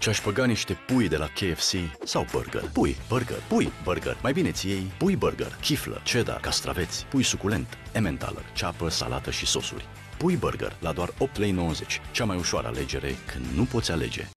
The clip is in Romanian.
Ce-aș băga niște pui de la KFC sau burger? Pui, burger, pui, burger. Mai bine ți iei pui burger, chiflă, cheddar, castraveți, pui suculent, emmentaler, ceapă, salată și sosuri. Pui burger la doar 8,90 lei, cea mai ușoară alegere când nu poți alege.